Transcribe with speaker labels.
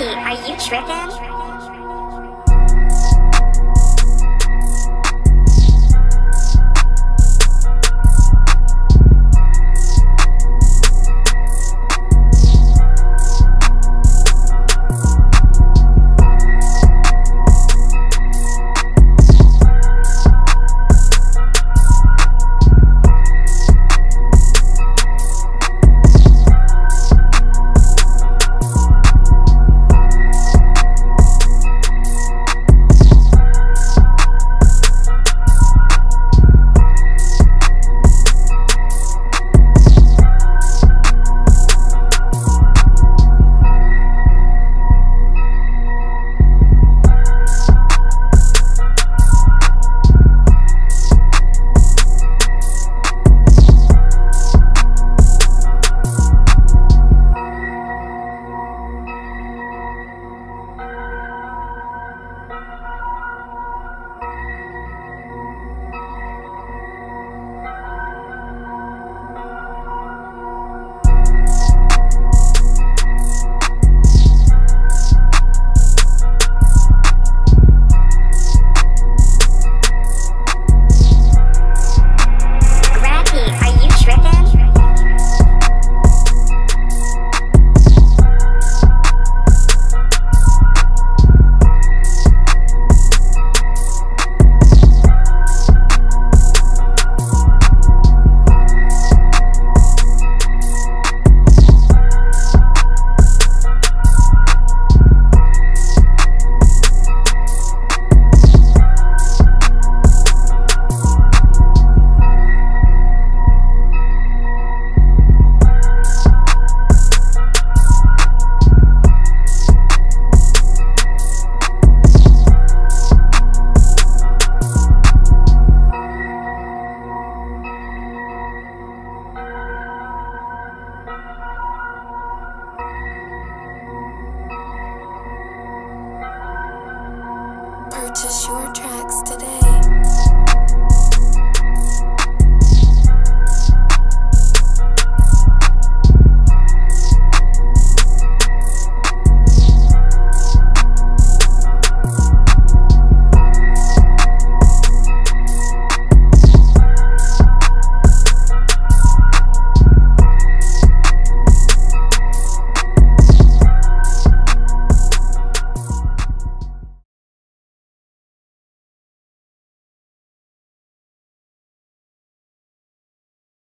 Speaker 1: Are you tripping?
Speaker 2: Purchase your today.